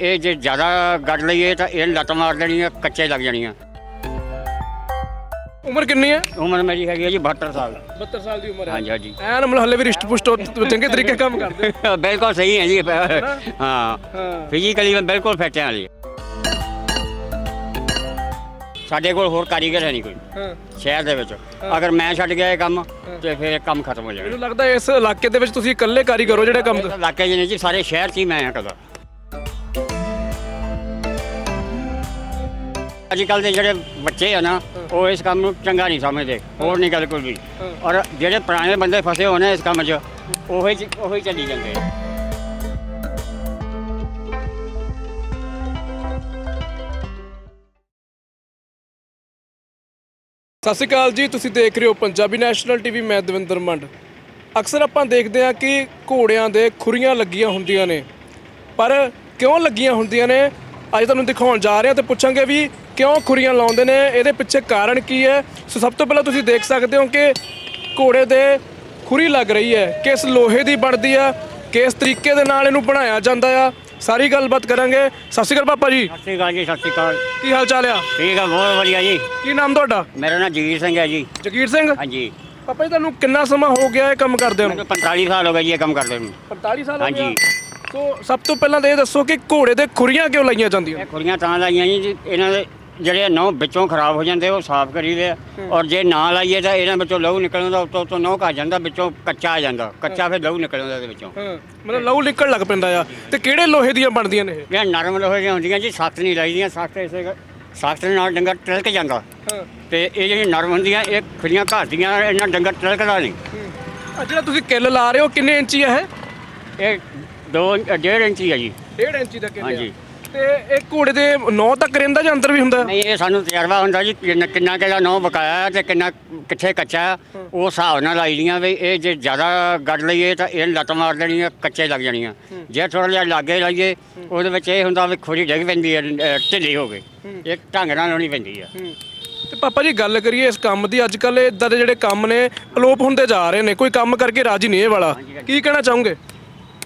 ਇਹ ਜੇ ਜ਼ਿਆਦਾ ਗੱਡ ਲਈਏ ਤਾਂ ਇਹ ਲੱਤ ਮਾਰ ਦੇਣੀਆਂ ਕੱਚੇ ਲੱਗ ਜਾਣੀਆਂ ਉਮਰ ਕਿੰਨੀ ਹੈ? ਉਮਰ ਮੇਰੀ ਹੈਗੀ ਹੈ ਜੀ 72 ਸਾਲ। 72 ਸਾਲ ਦੀ ਉਮਰ ਹਾਂਜੀ ਹਾਂਜੀ। ਐਨ ਮਤਲਬ ਹੱਲੇ ਵੀ ਰਿਸ਼ਟ ਪੁਸ਼ਟ ਹੋ- ਚੰਗੇ ਤਰੀਕੇ ਕੰਮ ਕਰਦੇ। ਬਿਲਕੁਲ ਸਹੀ ਹੈ ਜੀ। ਹਾਂ। ਹਾਂ। ਫਿਜ਼ੀਕਲੀ ਮੈਂ ਬਿਲਕੁਲ ਫਿੱਟ ਹਾਂ ਜੀ। ਸਾਡੇ ਕੋਲ ਹੋਰ ਕਾਰੀਗਰ ਹੈ ਨਹੀਂ ਕੋਈ। ਹਾਂ। ਸ਼ਹਿਰ ਦੇ ਵਿੱਚ। ਅਗਰ ਮੈਂ ਛੱਡ ਗਿਆ ਇਹ ਕੰਮ ਤੇ ਫਿਰ ਇਹ ਕੰਮ ਖਤਮ ਹੋ ਜਾਣਾ ਮੈਨੂੰ ਲੱਗਦਾ ਇਸ ਇਲਾਕੇ ਦੇ ਵਿੱਚ ਤੁਸੀਂ ਇਕੱਲੇ ਕਾਰੀਗਰ ਹੋ ਜਿਹੜੇ ਕੰਮ ਇਲਾਕੇ ਨਹੀਂ ਜੀ ਸਾਰੇ ਸ਼ਹਿਰ 'ਚ ਹੀ ਮੈਂ ਹਾਂ ਕਦਾ। ਅੱਜ ਕੱਲ ਦੇ ਜਿਹੜੇ ਬੱਚੇ ਆ ਨਾ ਉਹ ਇਸ ਕੰਮ ਨੂੰ ਚੰਗਾ ਨਹੀਂ ਸਮਝਦੇ ਹੋਰ ਨਹੀਂ ਗੱਲ ਕੋਈ ਵੀ। ਔਰ ਜਿਹੜੇ ਪੁਰਾਣੇ ਬੰਦੇ ਫਸੇ ਹੋਏ ਨੇ ਇਸ ਕੰਮ 'ਚ ਉਹੀ ਉਹੀ ਚੱਲੀ ਜਾਂਦੇ ਆ। ਸਤਿ ਸ਼੍ਰੀ ਅਕਾਲ ਜੀ ਤੁਸੀਂ ਦੇਖ ਰਹੇ ਹੋ ਪੰਜਾਬੀ ਨੈਸ਼ਨਲ ਟੀਵੀ ਮੈਂ ਦਵਿੰਦਰ ਮੰਡ। ਅਕਸਰ ਆਪਾਂ ਦੇਖਦੇ ਹਾਂ ਕਿ ਘੋੜਿਆਂ ਦੇ ਖੁਰੀਆਂ ਲੱਗੀਆਂ ਹੁੰਦੀਆਂ ਨੇ। ਪਰ ਕਿਉਂ ਲੱਗੀਆਂ ਹੁੰਦੀਆਂ ਨੇ? ਅੱਜ ਤੁਹਾਨੂੰ ਦਿਖਾਉਣ ਜਾ ਰਹੇ ਹਾਂ ਤੇ ਪੁੱਛਾਂਗੇ ਵੀ ਕਿਉਂ ਖੁਰੀਆਂ ਲਾਉਂਦੇ ਨੇ? ਇਹਦੇ ਪਿੱਛੇ ਕਾਰਨ ਕੀ ਹੈ? ਸੋ ਸਭ ਤੋਂ ਪਹਿਲਾਂ ਤੁਸੀਂ ਦੇਖ ਸਕਦੇ ਹੋ ਕਿ ਘੋੜੇ ਦੇ ਖੁਰੀ ਲੱਗ ਰਹੀ ਹੈ। ਕਿਸ ਲੋਹੇ ਦੀ ਬਣਦੀ ਆ ਕਿਸ ਤਰੀਕੇ ਦੇ ਨਾਲ ਇਹਨੂੰ ਬਣਾਇਆ ਜਾਂਦਾ ਆ? ਸਾਰੀ ਗੱਲਬਾਤ ਕਰਾਂਗੇ। ਸਤਿ ਸ਼੍ਰੀ ਅਕਾਲ ਪਾਪਾ ਜੀ। ਸਤਿ ਸ਼੍ਰੀ ਅਕਾਲ ਜੀ ਸਤਿ ਸ਼੍ਰੀ ਅਕਾਲ। ਕੀ ਹਾਲ ਚਾਲ ਆ? ਠੀਕ ਆ ਬਹੁਤ ਵਧੀਆ ਜੀ। ਕੀ ਨਾਮ ਤੁਹਾਡਾ? ਮੇਰਾ ਨਾਮ ਜਗੀਰ ਸਿੰਘ ਹੈ ਜੀ। ਜਗੀਰ ਸਿੰਘ? ਹਾਂਜੀ। ਪਾਪਾ ਜੀ ਤੁਹਾਨੂੰ ਕਿੰਨਾ ਸਮਾਂ ਹੋ ਗਿਆ ਇਹ ਕੰਮ ਕਰਦੇ ਨੂੰ? ਮੈਨੂੰ 45 ਸਾਲ ਹੋ ਗਏ ਜੀ ਇਹ ਕੰਮ ਕਰਦੇ ਨੂੰ। 45 ਸਾਲ ਹੋ ਹਾਂਜੀ। ਸੋ ਸਭ ਤੋਂ ਪਹਿਲਾਂ ਤਾਂ ਇਹ ਦੱਸੋ ਕਿ ਘੋੜੇ ਦੇ ਖੁਰੀਆਂ ਕਿਉਂ ਲਾਈਆਂ ਜਾਂਦੀਆਂ? ਇਹ ਖੁਰੀਆਂ ਤਾਂ ਲਾਈਆਂ ਜੀ ਇਹਨਾਂ ਦੇ ਜਿਹੜੇ ਨਹੁੰ ਵਿੱਚੋਂ ਖਰਾਬ ਹੋ ਜਾਂਦੇ ਉਹ ਸਾਫ਼ ਕਰੀਦੇ ਆ। ਔਰ ਜੇ ਨਾ ਲਾਈਏ ਤਾਂ ਇਹਨਾਂ ਵਿੱਚੋਂ ਲਹੂ ਨਿਕਲਦਾ ਉੱਤੋਂ ਉੱਤੋਂ ਨਹੁੰ ਘਾ ਜਾਂਦਾ ਵਿੱਚੋਂ ਕੱਚਾ ਆ ਜਾਂਦਾ। ਕੱਚਾ ਫਿਰ ਲਹੂ ਨਿਕਲਦਾ ਇਹਦੇ ਵਿੱਚੋਂ। ਮਤਲਬ ਲਹੂ ਨਿਕਲ ਲੱਗ ਪੈਂਦਾ ਆ। ਤੇ ਕਿਹੜੇ ਲੋਹੇ ਦੀਆਂ ਬਣਦੀਆਂ ਨੇ ਇਹ? ਇਹ ਨਰਮ ਲੋਹੇ ਦੀਆਂ ਹੁੰਦੀਆਂ ਜੀ ਸਖਤ ਨਹੀਂ ਲਾਈਦੀਆਂ ਸਖਤ ਇਸੇ ਸਖਤ ਨਾਲ ਡੰਗਰ ਟਿਲਕ ਜਾਂਦਾ। ਤੇ ਇਹ ਜਿਹੜੀ ਨਰਮ ਹੁੰਦੀਆਂ ਇਹ ਖੁਰੀਆਂ ਘਾਟਦੀਆਂ ਇਹਨਾਂ ਡੰਗਰ ਟਿਲਕਦਾ ਨਹੀਂ। ਆ ਜਿਹੜਾ ਤੁਸੀਂ ਕਿੱਲ ਲਾ ਰਹੇ ਹੋ ਕਿੰਨੇ ਇੰਚੀ ਹੈ ਇਹ? 2 1.5 ਇੰਚੀ ਹੈ ਜੀ। ਇਹ 1.5 ਇੰਚੀ ਦਾ ਕਿੱਲ ਹਾਂਜੀ। ਤੇ ਇਹ ਘੋੜੇ ਦੇ ਨੌ ਤੱਕ ਰਹਿੰਦਾ ਜਾਂ ਅੰਦਰ ਵੀ ਹੁੰਦਾ? ਨਹੀਂ ਇਹ ਸਾਨੂੰ ਤਜਰਬਾ ਹੁੰਦਾ ਜੀ ਕਿੰਨਾ ਕਿੰਨਾ ਕਿਹੜਾ ਨੌ ਬਕਾਇਆ ਹੈ ਤੇ ਕਿੰਨਾ ਕਿੱਥੇ ਕੱਚਾ ਹੈ। ਉਹ ਹਿਸਾਬ ਨਾਲ ਲਾਈ ਦੀਆਂ ਵੀ ਇਹ ਜੇ ਜ਼ਿਆਦਾ ਗੱਡ ਲਈਏ ਤਾਂ ਇਹ ਲੱਤ ਮਾਰ ਦੇਣੀਆਂ ਕੱਚੇ ਲੱਗ ਜਾਣੀਆਂ। ਜੇ ਥੋੜਾ ਜਿਹਾ ਲਾਗੇ ਲਾਈਏ ਉਹਦੇ ਵਿੱਚ ਇਹ ਹੁੰਦਾ ਵੀ ਖੋਰੀ ਡਿੱਗ ਪੈਂਦੀ ਹੈ ਅਹ, ਢਿੱਲੀ ਹੋ ਗਈ। ਇੱਕ ਢੰਗ ਨਾਲ ਲਾਉਣੀ ਪੈਂਦੀ ਹੈ। ਤੇ ਪਾਪਾ ਜੀ ਗੱਲ ਕਰੀਏ ਇਸ ਕੰਮ ਦੀ ਅੱਜ ਕੱਲ ਇਦਾਂ ਦੇ ਜਿਹੜੇ ਕੰਮ ਨੇ ਅਲੋਪ ਹੁੰਦੇ ਜਾ ਰਹੇ ਨੇ ਕੋਈ ਕੰਮ ਕਰਕੇ ਰਾਜੀ ਨਹੀਂ ਇਹ ਵਾਲਾ। ਕੀ ਕਹਿਣਾ ਚਾਹੋਗੇ?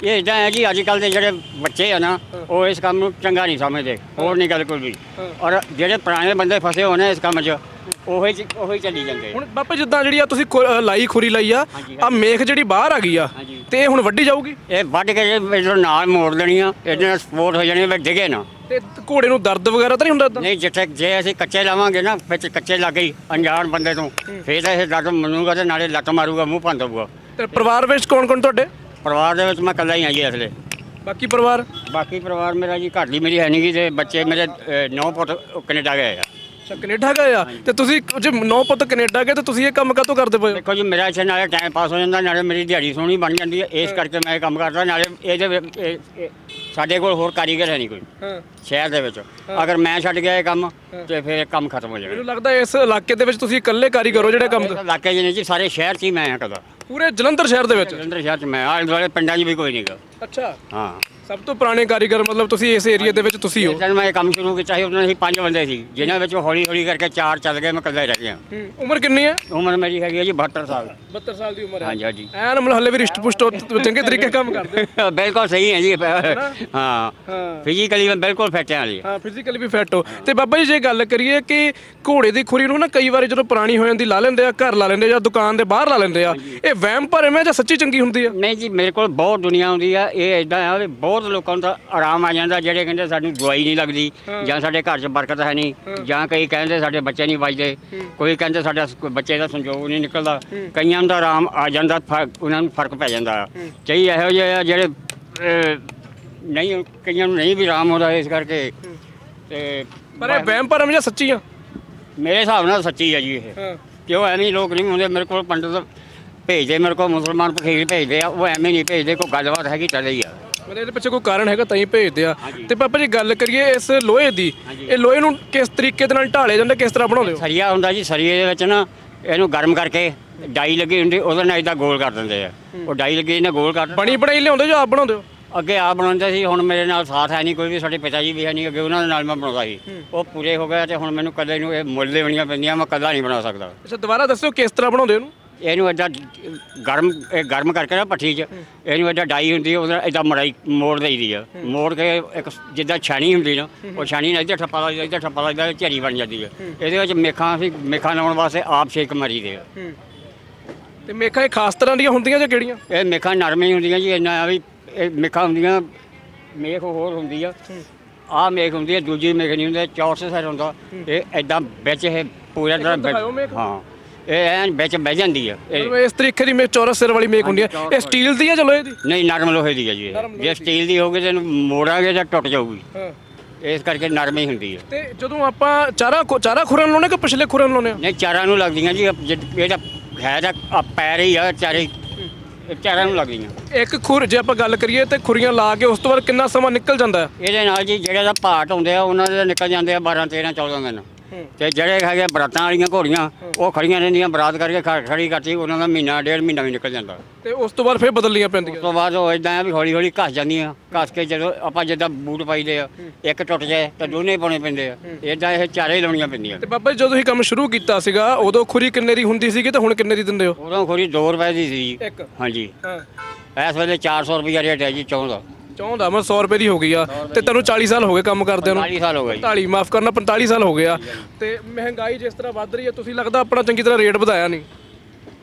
ਇਹ ਇਦਾਂ ਹੈ ਜੀ ਅੱਜ ਕੱਲ ਦੇ ਜਿਹੜੇ ਬੱਚੇ ਆ ਨਾ ਉਹ ਇਸ ਕੰਮ ਨੂੰ ਚੰਗਾ ਨਹੀਂ ਸਮਝਦੇ ਹੋਰ ਨਹੀਂ ਗੱਲ ਕੋਈ ਵੀ। ਔਰ ਜਿਹੜੇ ਪੁਰਾਣੇ ਬੰਦੇ ਫਸੇ ਨੇ ਇਸ ਕੰਮ 'ਚ ਉਹੀ ਉਹੀ ਚੱਲੀ ਜਾਂਦੇ ਆ। ਹੁਣ ਪਾਪਾ ਜਿੱਦਾਂ ਜਿਹੜੀ ਆ ਤੁਸੀਂ ਲਾਈ ਖੁਰੀ ਲਾਈ ਆ ਆ ਮੇਖ ਜਿਹੜੀ ਬਾਹਰ ਆ ਗਈ ਆ। ਤੇ ਇਹ ਹੁਣ ਵੱਢੀ ਜਾਊਗੀ? ਇਹ ਵੱਢ ਕੇ ਜੇ ਇਧਰ ਨਾਲ ਮੋੜ ਦੇਣੀਆਂ ਇਹਦੇ ਨਾਲ ਸਪੋਰਟ ਹੋ ਜਾਣੀ ਵੀ ਡਿੱਗੇ ਨਾ। ਤੇ ਘੋੜੇ ਨੂੰ ਦਰਦ ਵਗੈਰਾ ਤਾਂ ਨਹੀਂ ਹੁੰਦਾ ਨਹੀਂ ਜਿੱਥੇ ਜੇ ਅਸੀਂ ਕੱਚੇ ਲਾਵਾਂਗੇ ਨਾ ਵਿੱਚ ਕੱਚੇ ਲੱਗ ਗਈ ਅਣਜਾਣ ਬੰਦੇ ਤੋਂ ਫੇਰ ਇਹ ਦਰਦ ਮੰਨੂਗਾ ਤੇ ਨਾਲੇ ਲੱਤ ਮਾਰੂਗਾ ਮੂੰਹ ਭੰਨ ਦਊਗਾ। ਤੇ ਪਰਿਵਾਰ ਵਿੱਚ ਕੌਣ ਕੌਣ ਤੁਹਾਡੇ? ਪਰਿਵਾਰ ਦੇ ਵਿੱਚ ਮੈਂ ਇਕੱਲਾ ਹੀ ਆ ਜੀ ਅਸਲੇ ਬਾਕੀ ਪਰਿਵਾਰ? ਬਾਕੀ ਪਰਿਵਾਰ ਮੇਰਾ ਜੀ ਘਰ ਦੀ ਮੇਰੀ ਹੈ ਨਹੀਂ ਗੀ ਤੇ ਬੱਚੇ ਮੇਰੇ ਨੌ ਪੁੱਤ ਕੈਨੇਡਾ ਗਏ ਆ। ਅੱਛਾ ਕੈਨੇਡਾ ਗਏ ਆ? ਤੇ ਤੁਸੀਂ ਜੇ ਨੌ ਪੁੱਤ ਕੈਨੇਡਾ ਗਏ ਤੇ ਤੁਸੀਂ ਇਹ ਕੰਮ ਕਾਹਤੋਂ ਕਰਦੇ ਪਏ ਹੋ? ਦੇਖੋ ਜੀ ਮੇਰਾ ਇੱਥੇ ਨਾਲੇ ਟਾਈਮ ਪਾਸ ਹੋ ਜਾਂਦਾ ਨਾਲੇ ਮੇਰੀ ਦਿਹਾੜੀ ਸੋਹਣੀ ਬਣ ਜਾਂਦੀ ਹੈ ਇਸ ਕਰਕੇ ਮੈਂ ਇਹ ਕੰਮ ਕਰਦਾ ਨਾਲੇ ਇਹਦੇ ਸਾਡੇ ਕੋਲ ਹੋਰ ਕਾਰੀਗਰ ਹੈ ਨਹੀਂ ਕੋਈ। ਹਾਂ। ਸ਼ਹਿਰ ਦੇ ਵਿੱਚ। ਅਗਰ ਮੈਂ ਛੱਡ ਗਿਆ ਇਹ ਕੰਮ ਤੇ ਫਿਰ ਇਹ ਕੰਮ ਖਤਮ ਹੋ ਜਾਣਾ ਮੈਨੂੰ ਲੱਗਦਾ ਇਸ ਇਲਾਕੇ ਦੇ ਵਿੱਚ ਤੁਸੀਂ ਇਕੱਲੇ ਕਾਰੀਗਰ ਹੋ ਜਿਹੜੇ ਕੰਮ ਇਲਾਕੇ ਨਹੀਂ ਜੀ ਸਾਰੇ ਸ਼ਹਿਰ 'ਚ ਹੀ ਮੈਂ ਹਾਂ ਕਦਾ ਪੂਰੇ ਜਲੰਧਰ ਸ਼ਹਿਰ ਦੇ ਵਿੱਚ? ਜਲੰਧਰ ਸ਼ਹਿਰ 'ਚ ਮੈਂ, ਆਲੇ ਦੁਆਲੇ ਪਿੰਡਾਂ 'ਚ ਵੀ ਕੋਈ ਨਹੀਂਗਾ ਅੱਛਾ। ਹਾਂ। ਸਭ ਤੋਂ ਪੁਰਾਣੇ ਕਾਰੀਗਰ ਮਤਲਬ ਤੁਸੀਂ ਇਸ ਏਰੀਆ ਦੇ ਵਿੱਚ ਤੁਸੀਂ ਹੋ? ਜਦ ਮੈਂ ਇਹ ਕੰਮ ਸ਼ੁਰੂ ਕੀਤਾ ਸੀ ਉਹਨਾਂ ਅਸੀਂ ਪੰਜ ਬੰਦੇ ਸੀ ਜਿਨ੍ਹਾਂ ਵਿੱਚੋਂ ਹੌਲੀ ਹੌਲੀ ਕਰਕੇ ਚਾਰ ਚੱਲ ਗਏ ਮੈਂ ਇਕੱਲਾ ਹੀ ਰਹਿ ਗਿਆ। ਹੂੰ, ਉਮਰ ਕਿੰਨੀ ਹੈ? ਉਮਰ ਮੇਰੀ ਹੈਗੀ ਹੈ ਜੀ 72 ਸਾਲ। 72 ਸਾਲ ਦੀ ਉਮਰ ਹਾਂਜੀ ਹਾਂਜੀ। ਐਨ ਮਤਲਬ ਹੱਲੇ ਵੀ ਰਿਸ਼ਟ ਪੁਸ਼ਟ ਹੋ- ਚੰਗੇ ਤਰੀਕੇ ਕੰਮ ਕਰਦੇ। ਬਿਲਕੁਲ ਸਹੀ ਹੈ ਜੀ। ਹਾਂ। ਹਾਂ। ਫਿਜ਼ੀਕਲੀ ਮੈਂ ਬਿਲਕੁਲ ਫਿੱਟ ਹਾਂ ਜੀ। ਹਾਂ ਫਿਜ਼ੀਕਲੀ ਵੀ ਫਿੱਟ ਹੋ। ਤੇ ਬਾਬਾ ਜੀ ਜੇ ਗੱਲ ਕਰੀਏ ਕਿ ਘੋੜੇ ਦੀ ਖੁਰੀ ਨੂੰ ਨਾ ਕਈ ਵਾਰੀ ਜਦੋਂ ਪੁਰਾਣੀ ਹੋ ਜਾਂਦੀ ਲਾ ਲੈਂਦੇ ਆ ਘਰ ਲਾ ਲੈਂਦੇ ਆ ਜਾਂ ਦੁਕਾਨ ਦੇ ਬਾਹਰ ਲਾ ਲੈਂਦੇ ਆ ਇਹ ਵਹਿਮ ਭਰਮ ਹੈ ਜਾਂ ਸੱਚੀ ਚੰਗੀ ਹੁੰਦੀ ਆ ਨਹੀਂ ਜੀ ਮੇਰੇ ਕੋਲ ਬਹੁਤ ਦੁਨੀਆ ਆਉਂਦੀ ਆ ਇਹ ਇਦਾਂ ਆ ਵੀ ਬਹੁਤ ਲੋਕਾਂ ਨੂੰ ਤਾਂ ਆਰਾਮ ਆ ਜਾਂਦਾ ਜਿਹੜੇ ਕਹਿੰਦੇ ਸਾਨੂੰ ਦਵਾਈ ਨਹੀਂ ਲੱਗਦੀ ਜਾਂ ਸਾਡੇ ਘਰ 'ਚ ਬਰਕਤ ਹੈ ਨਹੀਂ ਜਾਂ ਕਈ ਕਹਿੰਦੇ ਸਾਡੇ ਬੱਚੇ ਨਹੀਂ ਵੱਜਦੇ ਕੋਈ ਕਹਿੰਦੇ ਸਾਡਾ ਬੱਚੇ ਦਾ ਸੰਜੋਗ ਨਹੀਂ ਨਿਕਲਦਾ ਕਈਆਂ ਦਾ ਆਰਾਮ ਆ ਜਾਂਦਾ ਉਹਨਾਂ ਨੂੰ ਫ਼ਰਕ ਪੈ ਜਾਂਦਾ। ਕਈ ਇਹੋ ਜਿਹੇ ਆ ਜਿਹੜੇ ਨਹੀਂ ਕਈਆਂ ਨੂੰ ਨਹੀਂ ਵੀ ਆਰਾਮ ਆਉਂਦਾ ਇਸ ਕਰਕੇ। ਤੇ ਪਰ ਇਹ ਵਹਿਮ ਭਰਮ ਜਾਂ ਸੱਚੀ ਆ? ਮੇਰੇ ਹਿਸਾਬ ਨਾਲ ਸੱਚੀ ਆ ਜੀ ਇਹ। ਕਿਉਂ ਐਵੇਂ ਲੋਕ ਨਹੀਂ ਹੁੰਦੇ ਮੇਰੇ ਕੋਲ ਪੰਡਤ ਭੇਜਦੇ ਮੇਰੇ ਕੋਲ ਮੁਸਲਮਾਨ ਫਕੀਰ ਭੇਜਦੇ ਆ ਉਹ ਐਵੇਂ ਨਹੀਂ ਭੇਜਦੇ ਕੋਈ ਗੱਲਬਾਤ ਹੈਗੀ ਚੱਲ ਆ। ਮਤਲਬ ਇਹਦੇ ਪਿੱਛੇ ਕੋਈ ਕਾਰਨ ਹੈਗਾ ਤਾਂ ਹੀ ਭੇਜਦੇ ਆ। ਤੇ ਪਾਪਾ ਜੀ ਗੱਲ ਕਰੀਏ ਇਸ ਲੋਹੇ ਦੀ। ਇਹ ਲੋਹੇ ਨੂੰ ਕਿਸ ਤਰੀਕੇ ਦੇ ਨਾਲ ਢਾਲੇ ਜਾਂਦੇ ਕਿਸ ਤਰ੍ਹਾਂ ਬਣਾਉਂਦੇ ਹੋ? ਸਰੀਆ ਹੁੰਦਾ ਜੀ ਸਰੀਏ ਦੇ ਵਿੱਚ ਨਾ ਇਹਨੂੰ ਗਰਮ ਕਰਕੇ ਡਾਈ ਲੱਗੀ ਹੁੰਦੀ ਉਹਦੇ ਨਾਲ ਇਦਾਂ ਗੋਲ ਕਰ ਦਿੰਦੇ ਆ। ਉਹ ਡਾਈ ਲੱਗੀ ਇਹਨਾਂ ਗੋਲ ਕਰ ਬਣੀ ਬਣਾਈ ਲਿਆਉਂਦੇ ਜੋ ਆਪ ਬਣਾਉਂਦੇ ਹੋ? ਅੱਗੇ ਆ ਬਣਾਉਂਦੇ ਸੀ ਹੁਣ ਮੇਰੇ ਨਾਲ ਸਾਥ ਹੈ ਨਹੀਂ ਕੋਈ ਵੀ ਸਾਡੇ ਪਿਤਾ ਜੀ ਵੀ ਹੈ ਨਹੀਂ ਅੱਗੇ ਉਹਨਾਂ ਦੇ ਨਾਲ ਮੈਂ ਬਣਾਉਂਦਾ ਸੀ। ਉਹ ਪੂਰੇ ਹੋ ਗਏ ਤੇ ਹੁਣ ਮੈਨੂੰ ਕੱਲੇ ਨੂੰ ਇਹ ਮੁੱਲ ਦੇਣੀਆਂ ਪੈਂਦੀਆਂ ਮੈਂ ਕੱਲਾ ਨਹੀਂ ਬਣਾ ਸਕਦਾ। ਅੱਛਾ ਦੁਬਾਰਾ ਦੱਸਿਓ ਕਿਸ ਤਰ੍ਹਾਂ ਬਣਾਉਂਦੇ ਹੋ ਇਹਨੂੰ ਏਦਾਂ ਗਰਮ ਇਹ ਗਰਮ ਕਰਕੇ ਨਾ ਪੱਠੀ 'ਚ ਇਹਨੂੰ ਏਦਾਂ ਡਾਈ ਹੁੰਦੀ ਹੈ ਉਹਦਾ ਏਦਾਂ ਮੜਾਈ ਮੋੜ ਦੇਈਦੀ ਆ। ਮੋੜ ਕੇ ਇੱਕ ਜਿੱਦਾਂ ਛਾਣੀ ਹੁੰਦੀ ਨਾ ਉਹ ਛਾਣੀ ਨਾਲ ਇੱਧਰ ਠੱਪਾ ਲੱਗਦਾ ਇੱਧਰ ਠੱਪਾ ਲੱਗਦਾ ਝਰੀ ਬਣ ਜਾਂਦੀ ਹੈ ਇਹਦੇ ਵਿੱਚ ਮੇਖਾਂ ਅਸੀਂ ਮੇਖਾਂ ਲਾਉਣ ਵਾਸਤੇ ਆਪ ਛੇਕ ਮਾਰੀਦੇ ਆ। ਤੇ ਮੇਖਾਂ ਇਹ ਖਾਸ ਤਰ੍ਹਾਂ ਦੀਆਂ ਹੁੰਦੀਆਂ ਜਾਂ ਕਿਹੜੀਆਂ? ਇਹ ਮੇਖਾਂ ਨਰਮ ਹੀ ਹੁੰਦੀਆਂ ਜੀ ਇੰਨਾ ਆ ਵੀ ਇਹ ਮੇਖਾਂ ਹੁੰਦੀਆਂ ਮੇਖ ਹੋਰ ਹੁੰਦੀ ਆ। ਆਹ ਮੇਖ ਹੁੰਦੀ ਹੈ ਦੂਜੀ ਮੇਖ ਨਹੀਂ ਹੁੰਦੀ ਚੌਰਸ ਸਾਈਡ ਹੁੰਦਾ। ਇਹ ਐਦਾਂ ਵਿੱਚ ਇਹ ਪੂਰਾ ਤਰ੍ਹਾਂ ਹਾਂ। ਇਹ ਐਨ ਵਿੱਚ ਬਹਿ ਜਾਂਦੀ ਆ। ਇਹ ਮਤਲਬ ਇਸ ਤਰੀਕੇ ਦੀ ਮੇਖ ਚੌਰਸ ਸਿਰ ਵਾਲੀ ਮੇਖ ਹੁੰਦੀ ਹੈ ਇਹ ਸਟੀਲ ਦੀ ਹੈ ਚਲੋ ਇਹਦੀ ਨਹੀਂ ਨਰਮ ਲੋਹੇ ਦੀ ਹੈ ਜੀ ਇਹ। ਜੇ ਸਟੀਲ ਦੀ ਹੋਊਗੀ ਤੇ ਇਹਨੂੰ ਮੋੜਾਂਗੇ ਤਾਂ ਟੁੱਟ ਜਾਊਗੀ। ਹਾਂ। ਇਸ ਕਰਕੇ ਨਰਮ ਹੀ ਹੁੰਦੀ ਹੈ ਤੇ ਜਦੋਂ ਆਪਾਂ ਚਾਰਾ ਖੁ- ਚਾਰਾ ਖੁਰਨ ਲਾਉਣੇ ਕਿ ਪਿਛਲੇ ਖੁਰਨ ਲਾਉਣੇ ਆ? ਨਹੀਂ ਚਾਰਾਂ ਨੂੰ ਲੱਗਦੀਆਂ ਜੀ ਇਹ ਜਿ- ਇਹਦਾ ਹੈ ਤਾਂ ਆ ਪੈਰ ਹੀ ਆ ਚਾਰੇ ਇਹ ਚਾਰਾਂ ਨੂੰ ਲੱਗਦੀਆਂ। ਇੱਕ ਖੁਰ ਜੇ ਆਪਾਂ ਗੱਲ ਕਰੀਏ ਤੇ ਖੁਰੀਆਂ ਲਾ ਕੇ ਉਸ ਤੋਂ ਬਾਅਦ ਕਿੰਨਾ ਸਮਾਂ ਨਿਕਲ ਜਾਂਦਾ? ਹੈ ਇਹਦੇ ਨਾਲ ਜੀ ਜਿਹੜੇ ਦਾ ਭਾਟ ਹੁੰਦੇ ਆ ਉਹਨਾਂ ਦੇ ਨਿਕਲ ਜਾਂਦੇ ਆ 12 13 14 ਦਿਨ। ਤੇ ਜਿਹੜੇ ਹੈਗੇ ਬਰਾਤਾਂ ਵਾਲੀਆਂ ਘੋੜੀਆਂ ਉਹ ਖੜੀਆਂ ਰਹਿੰਦੀਆਂ ਬਰਾਤ ਕਰਕੇ ਖ- ਖੜੀ ਕਰਤੀ ਉਹਨਾਂ ਦਾ ਮਹੀਨਾ ਡੇਢ ਮਹੀਨਾ ਵੀ ਨਿਕਲ ਜਾਂਦਾ। ਤੇ ਉਸ ਤੋਂ ਬਾਅਦ ਫਿਰ ਬਦਲਣੀਆਂ ਉਸ ਪੈਂਦੀਆਂ ਤੋਂ ਬਾਅਦ ਉਹ ਇਦਾਂ ਆ ਵੀ ਹੌਲੀ ਹੌਲੀ ਘਸ ਜਾਂਦੀਆਂ। ਘਸ ਕੇ ਜਦੋਂ ਆਪਾਂ ਜਿੱਦਾਂ ਬੂਟ ਪਾਈਦੇ ਆ ਇੱਕ ਟੁੱਟ ਜਾਏ ਤਾਂ ਦੋਨੇ ਪਾਉਣੇ ਪੈਂਦੇ ਆ। ਇਦਾਂ ਇਹ ਚਾਰੇ ਲਾਉਣੀਆਂ ਪੈਂਦੀਆਂ। ਤੇ ਬਾਬਾ ਜੀ ਜਦੋਂ ਇਹ ਕੰਮ ਸ਼ੁਰੂ ਕੀਤਾ ਸੀਗਾ ਉਦੋਂ ਖੁਰੀ ਕਿੰਨੇ ਦੀ ਹੁੰਦੀ ਸੀਗੀ ਤੇ ਹੁਣ ਕਿੰਨੇ ਦੀ ਦਿੰਦੇ ਹੋ? ਉਦੋਂ ਖੋਰੀ 2 ਰੁਪਏ ਦੀ ਸੀ। ਜੀ ਇੱਕ। ਹਾਂਜੀ। ਹਾਂ। ਇਸ ਵੇਲੇ 400 ਰੁਪਏ ਰੇਟ ਹੈ ਜੀ ਚੌਂ ਦਾ। ਚਾਹੁੰਦਾ ਮੈਂ 100 ਰੁਪਏ ਦੀ ਹੋ ਗਈ ਆ। ਤੇ ਤੈਨੂੰ 40 ਸਾਲ ਹੋ ਗਏ ਕੰਮ ਕਰਦਿਆਂ ਨੂੰ। 40 ਸਾਲ ਹੋ ਗਏ ਜੀ। 45 ਮਾਫ ਕਰਨਾ 45 ਸਾਲ ਹੋ ਗਿਆ ਤੇ ਮਹਿੰਗਾਈ ਜਿਸ ਤਰ੍ਹਾਂ ਵੱਧ ਰਹੀ ਹੈ ਤੁਸੀਂ ਲੱਗਦਾ ਆਪਣਾ ਚੰਗੀ ਤਰ੍ਹਾਂ ਰੇਟ ਵਧਾਇਆ ਨਹੀਂ?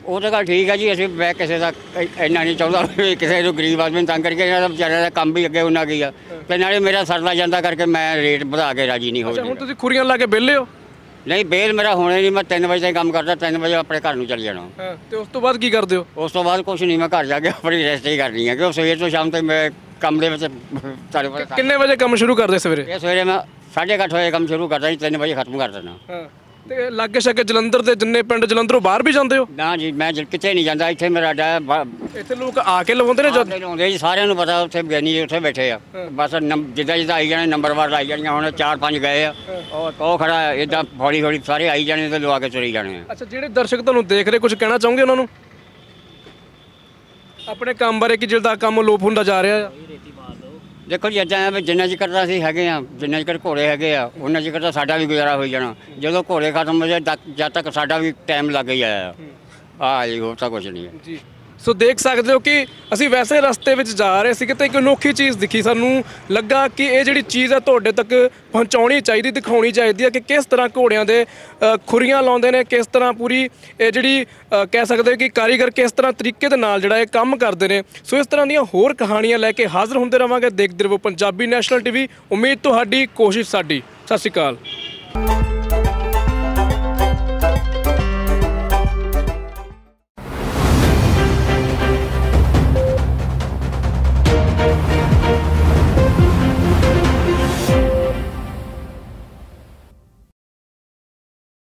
ਉਹ ਤਾਂ ਗੱਲ ਠੀਕ ਹੈ ਜੀ ਅਸੀਂ ਮੈਂ ਕਿਸੇ ਦਾ ਇੰਨਾ ਨਹੀਂ ਚਾਹੁੰਦਾ ਵੀ ਕਿਸੇ ਨੂੰ ਗਰੀਬ ਆਦਮੀ ਨੂੰ ਤੰਗ ਕਰਕੇ ਇਹਨਾਂ ਦਾ ਵਿਚਾਰਿਆਂ ਦਾ ਕੰਮ ਵੀ ਅੱਗੇ ਉਹਨਾਂ ਕੀ ਆ। ਤੇ ਨਾਲੇ ਮੇਰਾ ਸਰਦਾ ਜਾਂਦਾ ਕਰਕੇ ਮੈਂ ਰੇਟ ਵਧਾ ਕੇ ਰਾਜੀ ਨਹੀਂ ਹੋ ਅੱਛਾ ਹੁਣ ਤੁਸੀਂ ਖੁਰੀਆਂ ਲਾ ਕੇ ਵਿਹਲੇ ਹੋ? ਨਹੀਂ ਬੇਲ ਮੇਰਾ ਹੋਣੇ ਨਹੀਂ ਮੈਂ 3 ਵਜੇ ਤਾਈਂ ਕੰਮ ਕਰਦਾ 3 ਵਜੇ ਆਪਣੇ ਘਰ ਨੂੰ ਚੱਲ ਜਾਣਾ। ਹਾਂ ਤੇ ਉਸ ਤੋਂ ਬਾਅਦ ਕੀ ਕਰਦੇ ਹੋ? ਉਸ ਤੋਂ ਬਾਅਦ ਕੁਝ ਨਹੀਂ ਮੈਂ ਘਰ ਜਾ ਕੇ ਆਪਣੀ ਰੈਸਟ ਹੀ ਕਰਨੀ ਹੈ ਕਿਉਂ ਸਵੇਰ ਤੋਂ ਸ਼ਾਮ ਤੱਕ ਮੈਂ ਕੰਮ ਦੇ ਵਿੱਚ ਤੁਹਾਡੇ ਕੋਲ ਕਿੰਨੇ ਵਜੇ ਕੰਮ ਸ਼ੁਰੂ ਕਰਦੇ ਸਵੇਰੇ? ਇਹ ਸਵੇਰੇ ਮੈਂ 8:30 ਵਜੇ ਕੰਮ ਸ਼ੁਰੂ ਕਰਦਾ ਜੀ 3 ਵਜੇ ਖਤਮ ਕਰ ਦਿੰਦਾ। ਹਾਂ। ਤੇ ਲਾਗੇ ਛਾਗੇ ਜਲੰਧਰ ਦੇ ਜਿੰਨੇ ਪਿੰਡ ਜਲੰਧਰੋਂ ਬਾਹਰ ਵੀ ਜਾਂਦੇ ਹੋ? ਨਾ ਜੀ ਮੈਂ ਕਿਤੇ ਨਹੀਂ ਜਾਂਦਾ ਇੱਥੇ ਮੇਰਾ ਬ- ਇੱਥੇ ਲੋਕ ਆ ਕੇ ਲਵਾਉਂਦੇ ਨੇ ਜਦ ਲਾਉਂਦੇ ਜੀ ਸਾਰਿਆਂ ਨੂੰ ਪਤਾ ਉੱਥੇ ਗਿਆਨੀ ਜੀ ਉੱਥੇ ਬੈਠੇ ਆ। ਬਸ ਨੰਬ- ਜਿੱਦਾਂ ਜਿੱਦਾਂ ਆਈ ਜਾਣੇ ਨੰਬਰ ਵਾਰ ਆਈ ਜਾਣੀਆਂ ਹੁਣ ਚਾਰ ਪੰਜ ਗਏ ਆ। ਉਹ ਉਹ ਖੜਾ ਇਦਾਂ ਹੌਲੀ ਹੌਲੀ ਸਾਰੇ ਆਈ ਜਾਣੇ ਤੇ ਲਵਾ ਕੇ ਚਲੀ ਜਾਣੇ ਆ। ਅੱਛਾ ਜਿਹੜੇ ਦਰਸ਼ਕ ਤੁਹਾਨੂੰ ਦੇਖ ਰਹੇ ਕੁਝ ਕਹਿਣਾ ਚਾਹੋਗੇ ਉਹਨਾਂ ਨੂੰ? ਆਪਣੇ ਕੰਮ ਬਾਰੇ ਕਿ ਜਿਹੜਾ ਕੰਮ ਲੋਪ ਹੁੰਦਾ ਜਾ ਰਿਹਾ ਆ? ਦੇਖੋ ਜੀ ਇਦਾਂ ਆ ਵੀ ਜਿੰਨਾ ਚਿਰ ਤਾਂ ਅਸੀਂ ਹੈਗੇ ਆ ਜਿੰਨਾ ਚਿਰ ਘੋੜੇ ਹੈਗੇ ਆ ਉਹਨਾਂ ਚਿਰ ਤਾਂ ਸਾਡਾ ਵੀ ਗੁਜ਼ਾਰਾ ਹੋਈ ਜਾਣਾ। ਜਦੋਂ ਘੋੜੇ ਖਤਮ ਹੋ ਜਾਏ ਤੱਕ- ਜਦ ਤੱਕ ਸਾਡਾ ਵੀ ਟਾਈਮ ਲੱਗ ਹੀ ਆਇਆ। ਆ ਜੀ ਹੋਰ ਤਾਂ ਕੁਝ ਨਹੀਂ ਹੈ। ਜੀ। ਸੋ ਦੇਖ ਸਕਦੇ ਹੋ ਕਿ ਅਸੀਂ ਵੈਸੇ ਰਸਤੇ ਵਿੱਚ ਜਾ ਰਹੇ ਸੀ ਤੇ ਇੱਕ ਅਨੋਖੀ ਚੀਜ਼ ਦਿਖੀ। ਸਾਨੂੰ ਲੱਗਾ ਕਿ ਇਹ ਜਿਹੜੀ ਚੀਜ਼ ਹੈ ਤੁਹਾਡੇ ਤੱਕ ਪਹੁੰਚਾਉਣੀ ਚਾਹੀਦੀ, ਦਿਖਾਉਣੀ ਚਾਹੀਦੀ ਹੈ ਕਿ ਕਿਸ ਤਰ੍ਹਾਂ ਘੋੜਿਆਂ ਦੇ ਖੁਰੀਆਂ ਲਾਉਂਦੇ ਨੇ, ਕਿਸ ਤਰ੍ਹਾਂ ਪੂਰੀ ਇਹ ਜਿਹੜੀ ਕਹਿ ਸਕਦੇ ਹੋ ਕਿ ਕਾਰੀਗਰ ਕਿਸ ਤਰ੍ਹਾਂ ਤਰੀਕੇ ਦੇ ਨਾਲ ਜਿਹੜਾ ਇਹ ਕੰਮ ਕਰਦੇ ਨੇ। ਸੋ ਇਸ ਤਰ੍ਹਾਂ ਦੀਆਂ ਹੋਰ ਕਹਾਣੀਆਂ ਲੈ ਕੇ ਹਾਜ਼ਰ ਹੁੰਦੇ ਰਵਾਂਗੇ। ਦੇਖਦੇ ਰਹੋ ਪੰਜਾਬੀ ਨੈਸ਼ਨਲ ਟੀਵੀ। ਉਮੀਦ ਤੁਹਾਡੀ, ਕੋਸ਼ਿਸ਼ ਸਾਡੀ। ਸਤਿ ਸ਼੍ਰੀ ਅਕਾਲ।